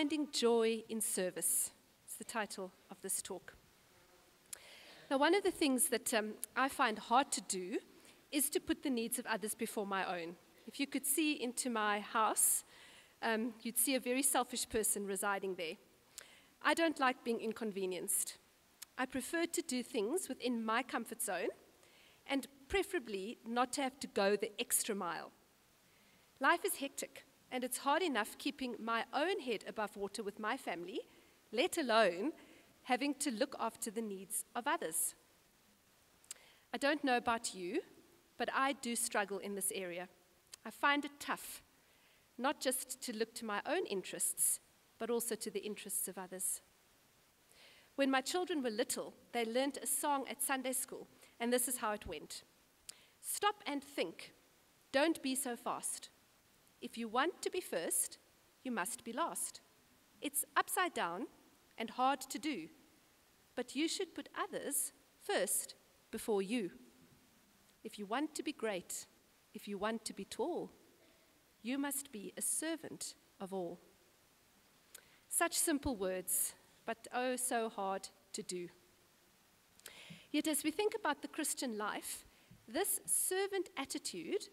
Finding Joy in Service. It's the title of this talk. Now, one of the things that um, I find hard to do is to put the needs of others before my own. If you could see into my house, um, you'd see a very selfish person residing there. I don't like being inconvenienced. I prefer to do things within my comfort zone and preferably not to have to go the extra mile. Life is hectic, and it's hard enough keeping my own head above water with my family, let alone having to look after the needs of others. I don't know about you, but I do struggle in this area. I find it tough, not just to look to my own interests, but also to the interests of others. When my children were little, they learned a song at Sunday school, and this is how it went Stop and think. Don't be so fast. If you want to be first, you must be last. It's upside down and hard to do, but you should put others first before you. If you want to be great, if you want to be tall, you must be a servant of all. Such simple words, but oh so hard to do. Yet, as we think about the Christian life, this servant attitude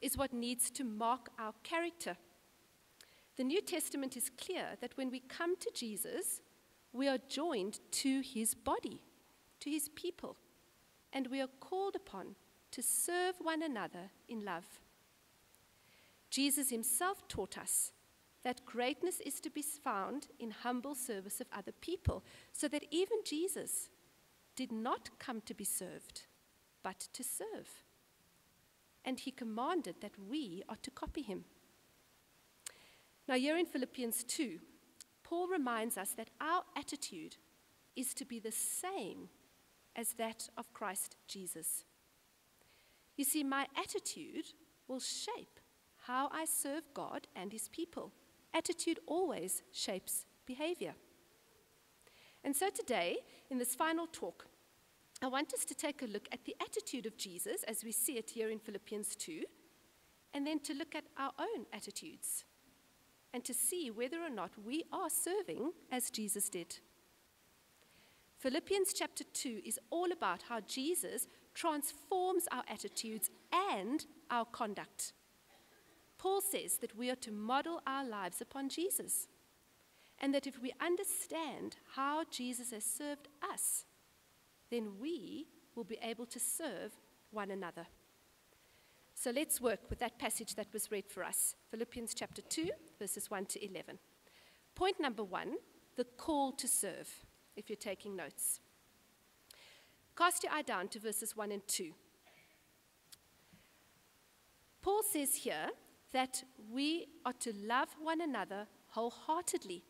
is what needs to mark our character. The New Testament is clear that when we come to Jesus, we are joined to his body, to his people, and we are called upon to serve one another in love. Jesus himself taught us that greatness is to be found in humble service of other people, so that even Jesus did not come to be served, but to serve. And he commanded that we are to copy him. Now, here in Philippians 2, Paul reminds us that our attitude is to be the same as that of Christ Jesus. You see, my attitude will shape how I serve God and his people. Attitude always shapes behavior. And so today, in this final talk, I want us to take a look at the attitude of Jesus as we see it here in Philippians 2, and then to look at our own attitudes and to see whether or not we are serving as Jesus did. Philippians chapter 2 is all about how Jesus transforms our attitudes and our conduct. Paul says that we are to model our lives upon Jesus, and that if we understand how Jesus has served us, then we will be able to serve one another. So let's work with that passage that was read for us Philippians chapter 2, verses 1 to 11. Point number one the call to serve, if you're taking notes. Cast your eye down to verses 1 and 2. Paul says here that we are to love one another wholeheartedly.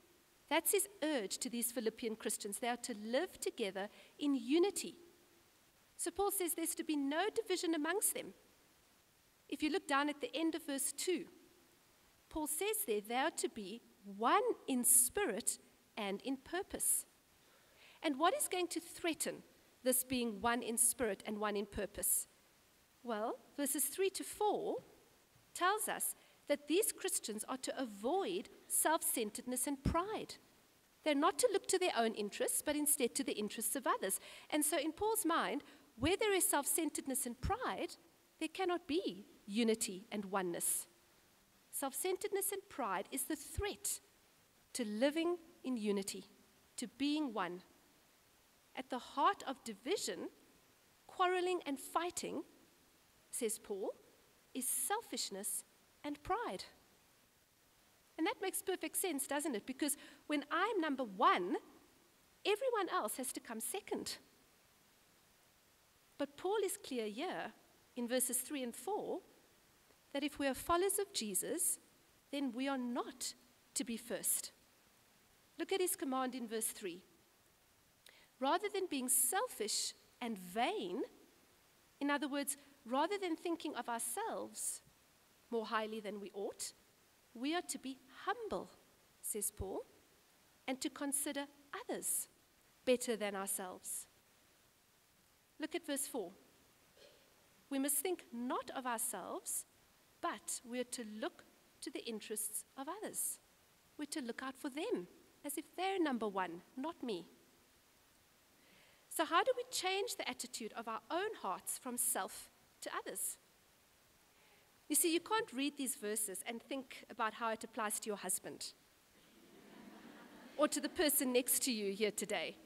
That's his urge to these Philippian Christians. They are to live together in unity. So Paul says there's to be no division amongst them. If you look down at the end of verse 2, Paul says there they are to be one in spirit and in purpose. And what is going to threaten this being one in spirit and one in purpose? Well, verses 3 to 4 tells us that these Christians are to avoid self centeredness and pride. They're not to look to their own interests, but instead to the interests of others. And so, in Paul's mind, where there is self centeredness and pride, there cannot be unity and oneness. Self centeredness and pride is the threat to living in unity, to being one. At the heart of division, quarreling, and fighting, says Paul, is selfishness and pride. And that makes perfect sense, doesn't it? Because when I'm number one, everyone else has to come second. But Paul is clear here in verses 3 and 4 that if we are followers of Jesus, then we are not to be first. Look at his command in verse 3. Rather than being selfish and vain, in other words, rather than thinking of ourselves more highly than we ought, we are to be humble, says Paul, and to consider others better than ourselves. Look at verse 4. We must think not of ourselves, but we are to look to the interests of others. we're to look out for them as if they're number one, not me. So, how do we change the attitude of our own hearts from self to others? You see, you can't read these verses and think about how it applies to your husband or to the person next to you here today.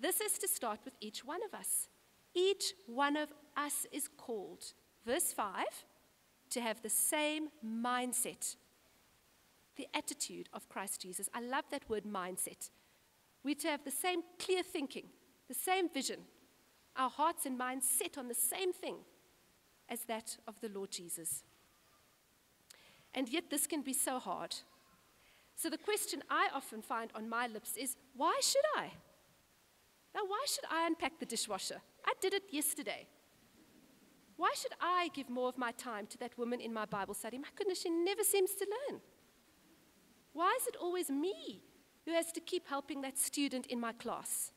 This is to start with each one of us. Each one of us is called, verse 5, to have the same mindset, the attitude of Christ Jesus. I love that word mindset. We're to have the same clear thinking, the same vision, our hearts and minds set on the same thing as that of the Lord Jesus. And yet, this can be so hard. So, the question I often find on my lips is why should I? Now, why should I unpack the dishwasher? I did it yesterday. Why should I give more of my time to that woman in my Bible study? My goodness, she never seems to learn. Why is it always me who has to keep helping that student in my class?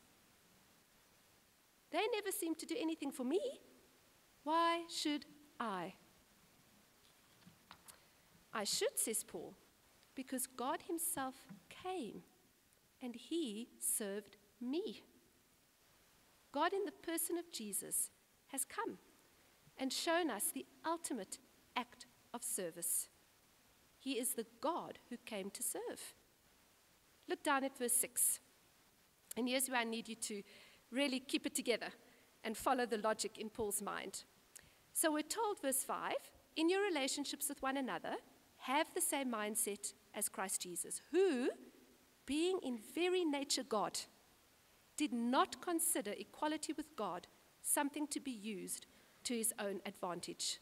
They never seem to do anything for me. Why should I? I should, says Paul, because God Himself came and He served me. God, in the person of Jesus, has come and shown us the ultimate act of service. He is the God who came to serve. Look down at verse 6. And here's where I need you to really keep it together and follow the logic in Paul's mind. So we're told, verse 5 in your relationships with one another, have the same mindset as Christ Jesus, who, being in very nature God, did not consider equality with God something to be used to his own advantage.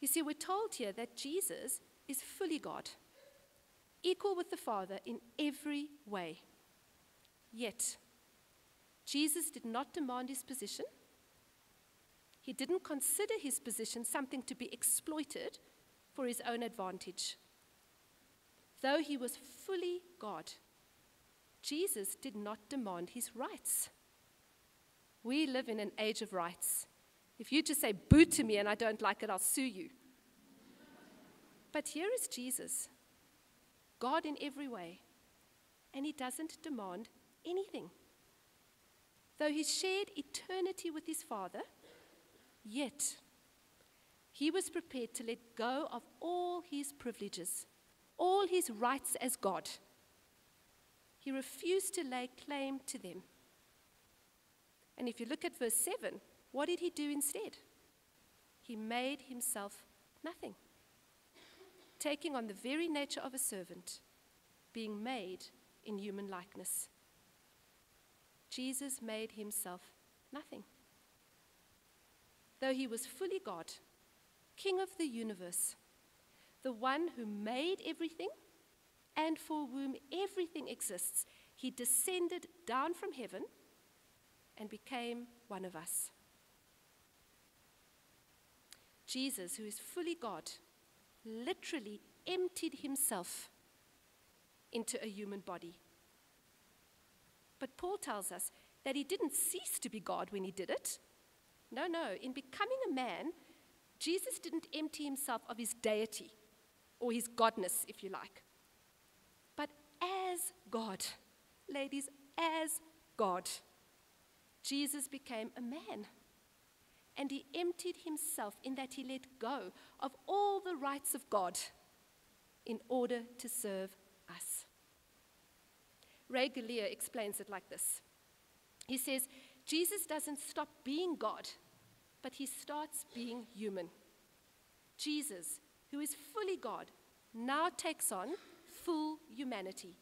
You see, we're told here that Jesus is fully God, equal with the Father in every way. Yet, Jesus did not demand his position he didn't consider his position something to be exploited for his own advantage. Though he was fully God, Jesus did not demand his rights. We live in an age of rights. If you just say boo to me and I don't like it, I'll sue you. But here is Jesus, God in every way, and he doesn't demand anything. Though he shared eternity with his Father, Yet, he was prepared to let go of all his privileges, all his rights as God. He refused to lay claim to them. And if you look at verse 7, what did he do instead? He made himself nothing, taking on the very nature of a servant, being made in human likeness. Jesus made himself nothing though he was fully God, King of the universe, the one who made everything and for whom everything exists, he descended down from heaven and became one of us. Jesus, who is fully God, literally emptied himself into a human body. But Paul tells us that he didn't cease to be God when he did it. No, no. In becoming a man, Jesus didn't empty himself of his deity or his godness, if you like. But as God, ladies, as God, Jesus became a man. And he emptied himself in that he let go of all the rights of God in order to serve us. Ray Galea explains it like this. He says, Jesus doesn't stop being God, but he starts being human. Jesus, who is fully God, now takes on full humanity.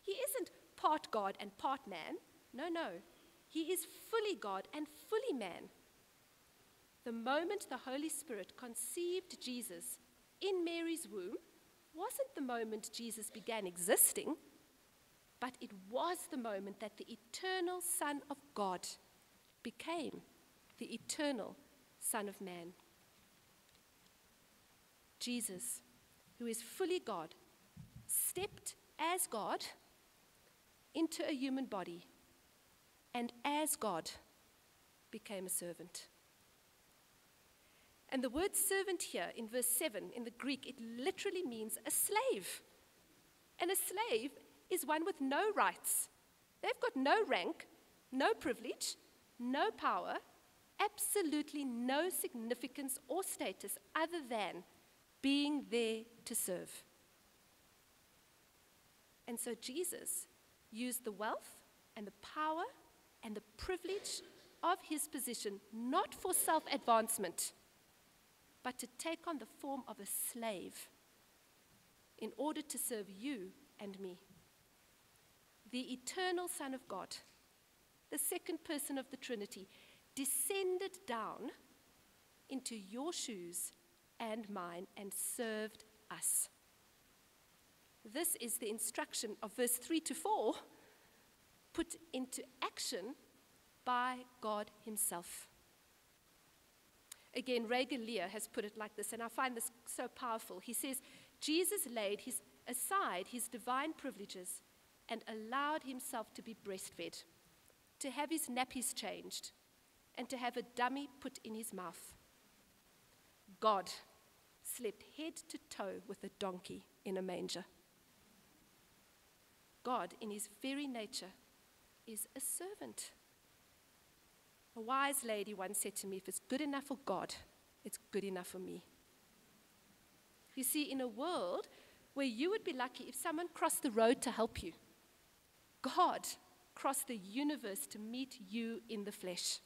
He isn't part God and part man. No, no. He is fully God and fully man. The moment the Holy Spirit conceived Jesus in Mary's womb wasn't the moment Jesus began existing but it was the moment that the eternal Son of God became the eternal Son of Man. Jesus, who is fully God, stepped as God into a human body and as God became a servant. And the word servant here in verse 7 in the Greek, it literally means a slave. And a slave is one with no rights. They've got no rank, no privilege, no power, absolutely no significance or status other than being there to serve. And so Jesus used the wealth and the power and the privilege of his position not for self advancement, but to take on the form of a slave in order to serve you and me. The eternal Son of God, the second person of the Trinity, descended down into your shoes and mine and served us. This is the instruction of verse 3 to 4 put into action by God Himself. Again, Ray Galea has put it like this, and I find this so powerful. He says, Jesus laid his, aside his divine privileges and allowed himself to be breastfed, to have his nappies changed, and to have a dummy put in his mouth. God slept head to toe with a donkey in a manger. God, in his very nature, is a servant. A wise lady once said to me, If it's good enough for God, it's good enough for me. You see, in a world where you would be lucky if someone crossed the road to help you, God crossed the universe to meet you in the flesh.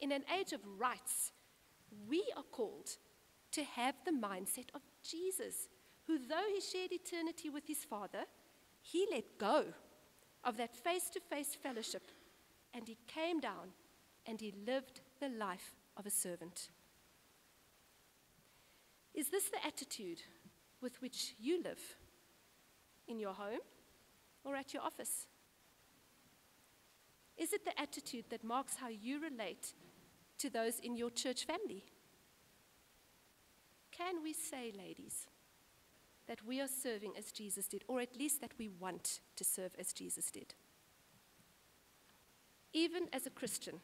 In an age of rights, we are called to have the mindset of Jesus, who, though he shared eternity with his Father, he let go of that face to face fellowship and he came down and he lived the life of a servant. Is this the attitude with which you live in your home or at your office? Is it the attitude that marks how you relate to those in your church family? Can we say, ladies, that we are serving as Jesus did, or at least that we want to serve as Jesus did? Even as a Christian,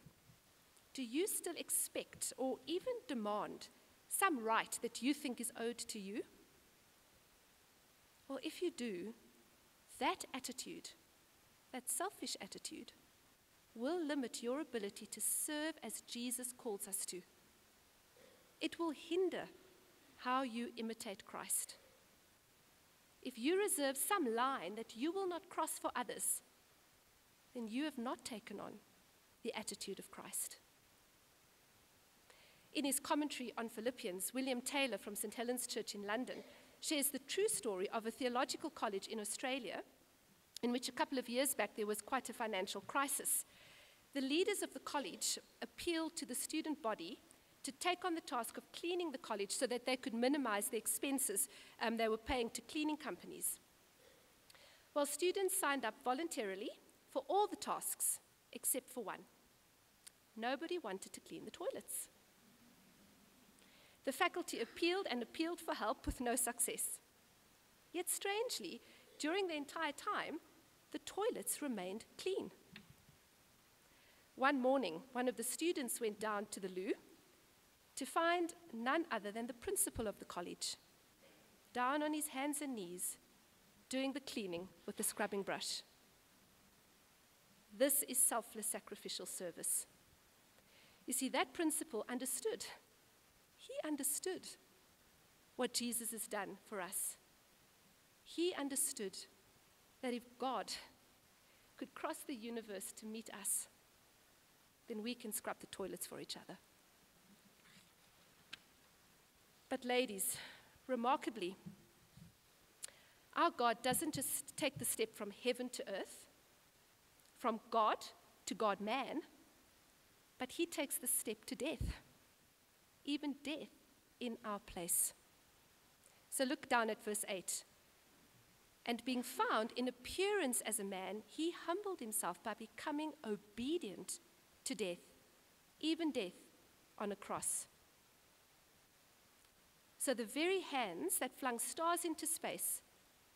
do you still expect or even demand some right that you think is owed to you? Well, if you do, that attitude, that selfish attitude, will limit your ability to serve as Jesus calls us to. It will hinder how you imitate Christ. If you reserve some line that you will not cross for others, then you have not taken on the attitude of Christ. In his commentary on Philippians, William Taylor from St. Helens Church in London shares the true story of a theological college in Australia in which a couple of years back there was quite a financial crisis. The leaders of the college appealed to the student body to take on the task of cleaning the college so that they could minimize the expenses um, they were paying to cleaning companies. Well, students signed up voluntarily for all the tasks except for one. Nobody wanted to clean the toilets. The faculty appealed and appealed for help with no success. Yet, strangely, during the entire time, the toilets remained clean. One morning, one of the students went down to the loo to find none other than the principal of the college, down on his hands and knees, doing the cleaning with the scrubbing brush. This is selfless sacrificial service. You see, that principal understood. Understood what Jesus has done for us. He understood that if God could cross the universe to meet us, then we can scrub the toilets for each other. But, ladies, remarkably, our God doesn't just take the step from heaven to earth, from God to God man, but he takes the step to death, even death in our place. So look down at verse 8. And being found in appearance as a man, he humbled himself by becoming obedient to death, even death on a cross. So the very hands that flung stars into space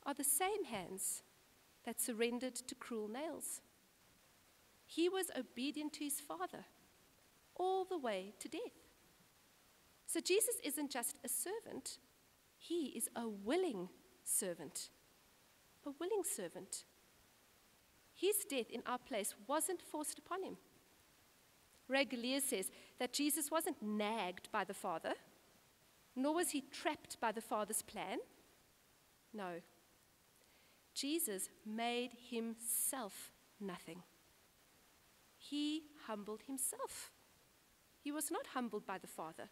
are the same hands that surrendered to cruel nails. He was obedient to his Father all the way to death. So Jesus isn't just a servant, he is a willing servant. A willing servant. His death in our place wasn't forced upon him. Ray Galea says that Jesus wasn't nagged by the Father, nor was he trapped by the Father's plan. No. Jesus made himself nothing. He humbled himself. He was not humbled by the Father.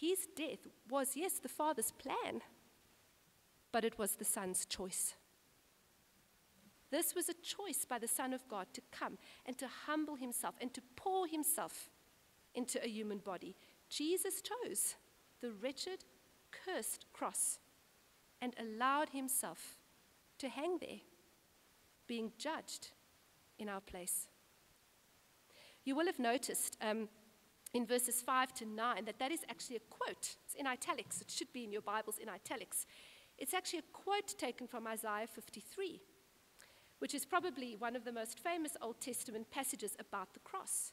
His death was, yes, the Father's plan, but it was the Son's choice. This was a choice by the Son of God to come and to humble himself and to pour himself into a human body. Jesus chose the wretched, cursed cross and allowed himself to hang there, being judged in our place. You will have noticed um, in verses 5 to 9 that that is actually a quote. It's in italics. It should be in your Bibles in italics. It's actually a quote taken from Isaiah 53, which is probably one of the most famous Old Testament passages about the cross.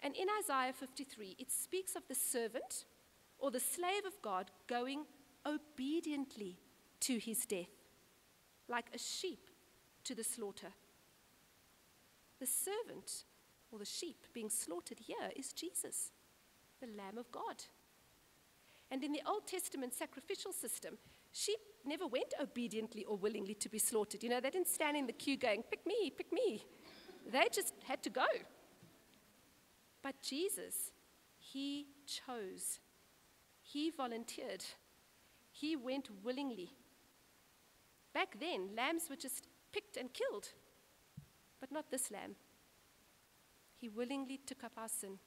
And in Isaiah 53, it speaks of the servant or the slave of God going obediently to his death, like a sheep to the slaughter. The servant or the sheep being slaughtered here is Jesus, the Lamb of God. And in the Old Testament sacrificial system, sheep never went obediently or willingly to be slaughtered. You know, they didn't stand in the queue going, pick me, pick me. They just had to go. But Jesus, he chose, he volunteered, he went willingly. Back then, lambs were just picked and killed, but not this lamb. He willingly took up our sin,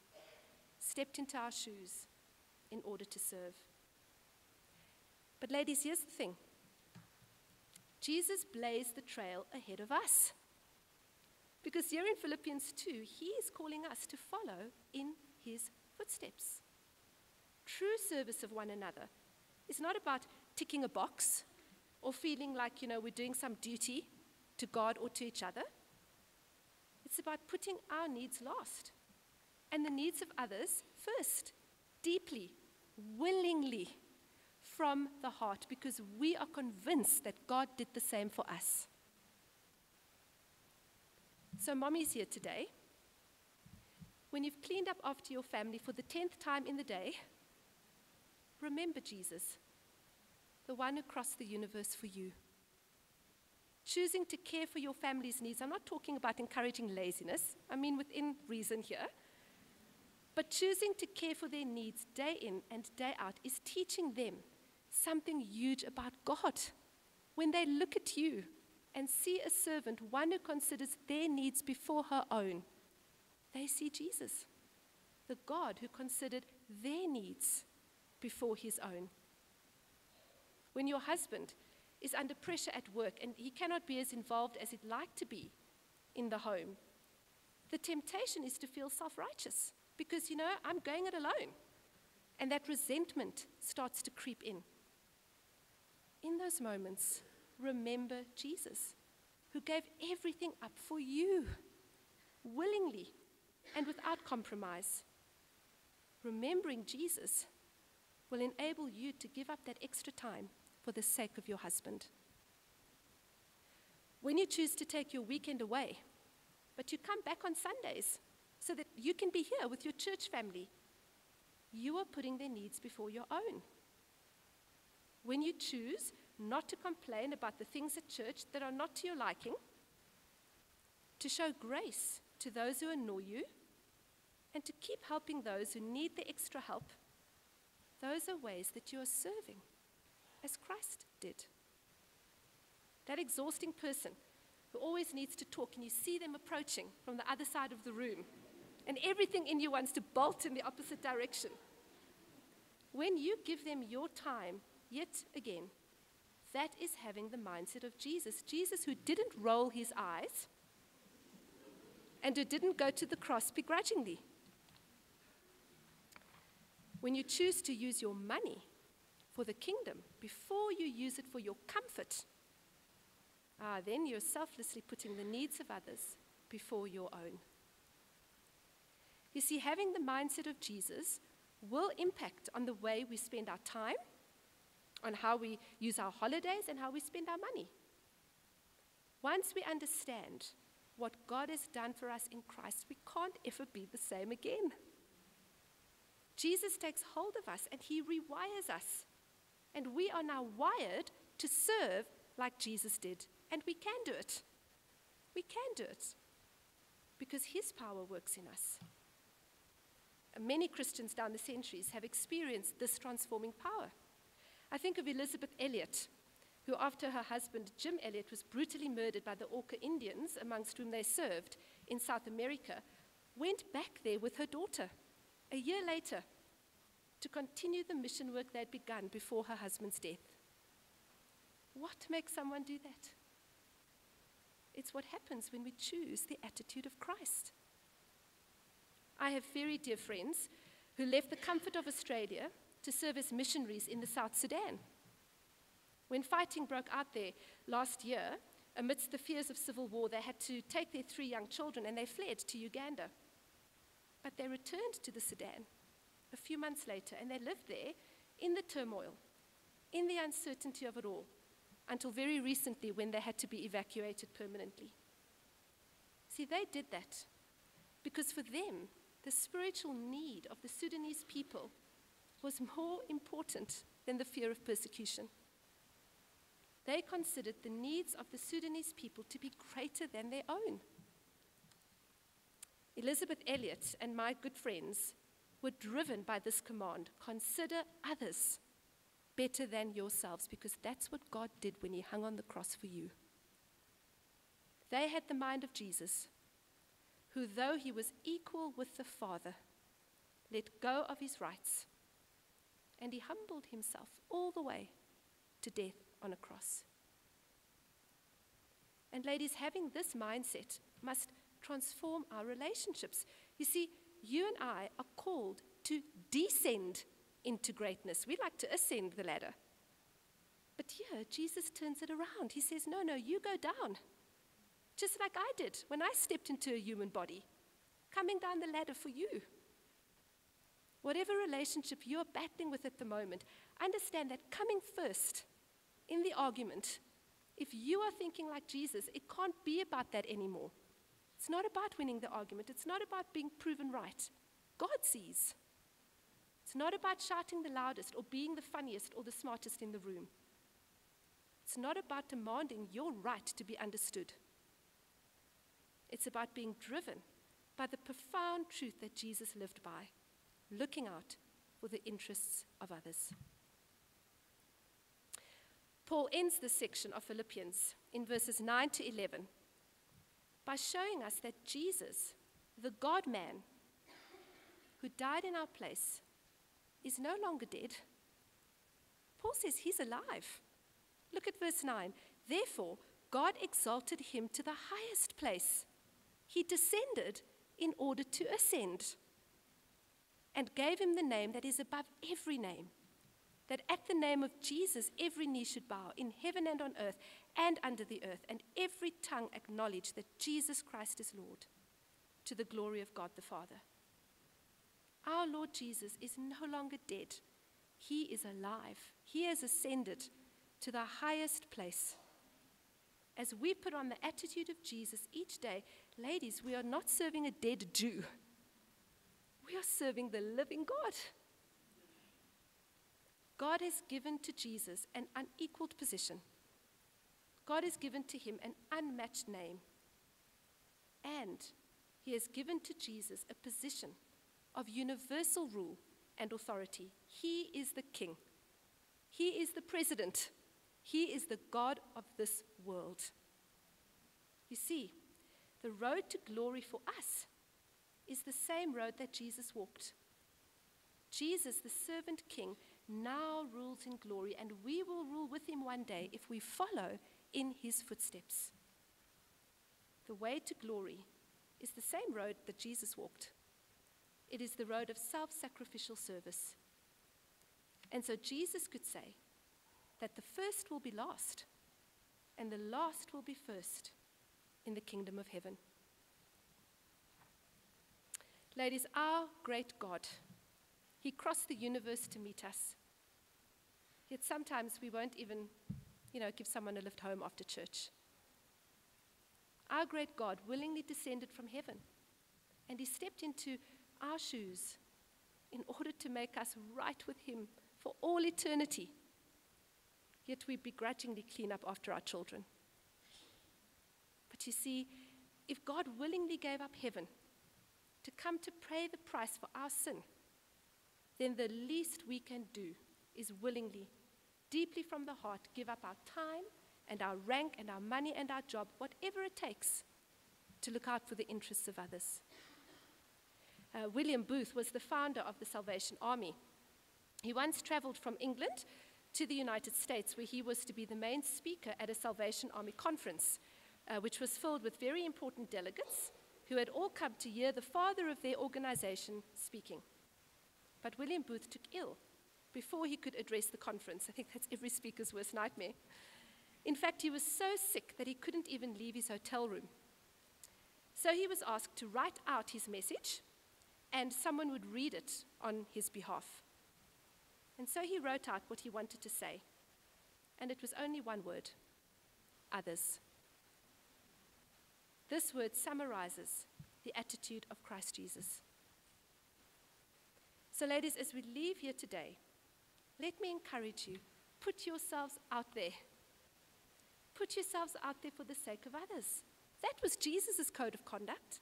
stepped into our shoes in order to serve. But, ladies, here's the thing Jesus blazed the trail ahead of us. Because here in Philippians 2, he is calling us to follow in his footsteps. True service of one another is not about ticking a box or feeling like, you know, we're doing some duty to God or to each other. It's about putting our needs last and the needs of others first, deeply, willingly, from the heart, because we are convinced that God did the same for us. So, mommies here today. When you've cleaned up after your family for the tenth time in the day, remember Jesus, the one who crossed the universe for you choosing to care for your family's needs. I'm not talking about encouraging laziness, I mean within reason here. But choosing to care for their needs day in and day out is teaching them something huge about God. When they look at you and see a servant, one who considers their needs before her own, they see Jesus, the God who considered their needs before his own. When your husband is under pressure at work and he cannot be as involved as he'd like to be in the home, the temptation is to feel self righteous because, you know, I'm going it alone. And that resentment starts to creep in. In those moments, remember Jesus, who gave everything up for you willingly and without compromise. Remembering Jesus will enable you to give up that extra time for the sake of your husband. When you choose to take your weekend away, but you come back on Sundays so that you can be here with your church family, you are putting their needs before your own. When you choose not to complain about the things at church that are not to your liking, to show grace to those who annoy you, and to keep helping those who need the extra help, those are ways that you are serving as Christ did. That exhausting person who always needs to talk, and you see them approaching from the other side of the room, and everything in you wants to bolt in the opposite direction. When you give them your time, yet again, that is having the mindset of Jesus. Jesus, who didn't roll his eyes and who didn't go to the cross begrudgingly. When you choose to use your money for the kingdom before you use it for your comfort, ah, then you're selflessly putting the needs of others before your own. You see, having the mindset of Jesus will impact on the way we spend our time, on how we use our holidays, and how we spend our money. Once we understand what God has done for us in Christ, we can't ever be the same again. Jesus takes hold of us and he rewires us. And we are now wired to serve like Jesus did. And we can do it. We can do it because his power works in us. Many Christians down the centuries have experienced this transforming power. I think of Elisabeth Elliot, who, after her husband Jim Elliot was brutally murdered by the Auca Indians, amongst whom they served in South America, went back there with her daughter a year later to continue the mission work they'd begun before her husband's death. What makes someone do that? It's what happens when we choose the attitude of Christ. I have very dear friends who left the comfort of Australia to serve as missionaries in the South Sudan. When fighting broke out there last year, amidst the fears of civil war, they had to take their three young children and they fled to Uganda. But they returned to the Sudan a few months later and they lived there in the turmoil, in the uncertainty of it all, until very recently when they had to be evacuated permanently. See, they did that because for them, the spiritual need of the Sudanese people was more important than the fear of persecution. They considered the needs of the Sudanese people to be greater than their own. Elisabeth Elliot and my good friends were driven by this command consider others better than yourselves, because that's what God did when He hung on the cross for you. They had the mind of Jesus, who, though He was equal with the Father, let go of His rights and He humbled Himself all the way to death on a cross. And, ladies, having this mindset must transform our relationships. You see, you and I are called to descend into greatness. We like to ascend the ladder. But here, Jesus turns it around. He says, No, no, you go down. Just like I did when I stepped into a human body, coming down the ladder for you. Whatever relationship you're battling with at the moment, understand that coming first in the argument, if you are thinking like Jesus, it can't be about that anymore. It's not about winning the argument, it's not about being proven right. God sees. It's not about shouting the loudest or being the funniest or the smartest in the room. It's not about demanding your right to be understood. It's about being driven by the profound truth that Jesus lived by, looking out for the interests of others. Paul ends this section of Philippians in verses 9 to 11 by showing us that Jesus, the God man, who died in our place, is no longer dead. Paul says he's alive. Look at verse 9. Therefore, God exalted him to the highest place. He descended in order to ascend and gave him the name that is above every name. That at the name of Jesus, every knee should bow in heaven and on earth and under the earth, and every tongue acknowledge that Jesus Christ is Lord, to the glory of God the Father. Our Lord Jesus is no longer dead, He is alive. He has ascended to the highest place. As we put on the attitude of Jesus each day, ladies, we are not serving a dead Jew. We are serving the living God. God has given to Jesus an unequaled position. God has given to him an unmatched name. And he has given to Jesus a position of universal rule and authority. He is the king, he is the president, he is the God of this world. You see, the road to glory for us is the same road that Jesus walked. Jesus, the servant king, now rules in glory, and we will rule with him one day if we follow in his footsteps. The way to glory is the same road that Jesus walked. It is the road of self sacrificial service. And so Jesus could say that the first will be last, and the last will be first in the kingdom of heaven. Ladies, our great God He crossed the universe to meet us. Yet sometimes we won't even, you know, give someone a lift home after church. Our great God willingly descended from heaven and he stepped into our shoes in order to make us right with him for all eternity. Yet we begrudgingly clean up after our children. But you see, if God willingly gave up heaven to come to pay the price for our sin, then the least we can do is willingly deeply from the heart, give up our time and our rank and our money and our job, whatever it takes, to look out for the interests of others. Uh, William Booth was the founder of the Salvation Army. He once traveled from England to the United States, where he was to be the main speaker at a Salvation Army conference, uh, which was filled with very important delegates who had all come to hear the father of their organization speaking. But William Booth took ill before he could address the conference. I think that's every speaker's worst nightmare. In fact, he was so sick that he couldn't even leave his hotel room. So he was asked to write out his message, and someone would read it on his behalf. And so he wrote out what he wanted to say, and it was only one word others. This word summarizes the attitude of Christ Jesus. So, ladies, as we leave here today, let me encourage you put yourselves out there. Put yourselves out there for the sake of others. That was Jesus' code of conduct,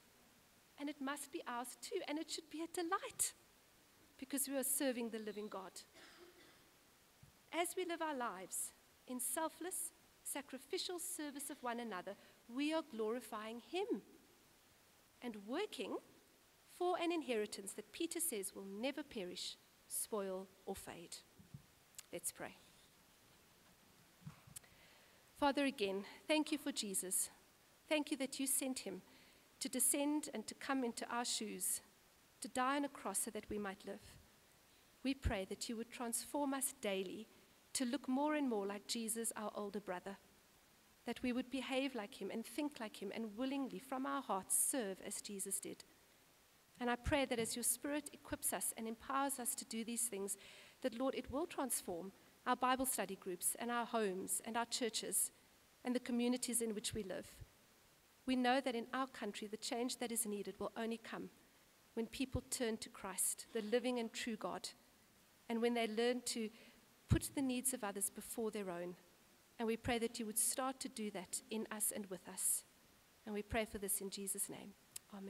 and it must be ours too, and it should be a delight because we are serving the living God. As we live our lives in selfless, sacrificial service of one another, we are glorifying Him and working for an inheritance that Peter says will never perish, spoil, or fade. Let's pray. Father, again, thank you for Jesus. Thank you that you sent him to descend and to come into our shoes, to die on a cross so that we might live. We pray that you would transform us daily to look more and more like Jesus, our older brother, that we would behave like him and think like him and willingly from our hearts serve as Jesus did. And I pray that as your Spirit equips us and empowers us to do these things, that, Lord, it will transform our Bible study groups and our homes and our churches and the communities in which we live. We know that in our country, the change that is needed will only come when people turn to Christ, the living and true God, and when they learn to put the needs of others before their own. And we pray that you would start to do that in us and with us. And we pray for this in Jesus' name. Amen.